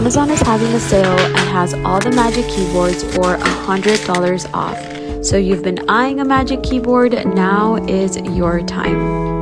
Amazon is having a sale and has all the Magic keyboards for $100 off. So you've been eyeing a Magic keyboard, now is your time.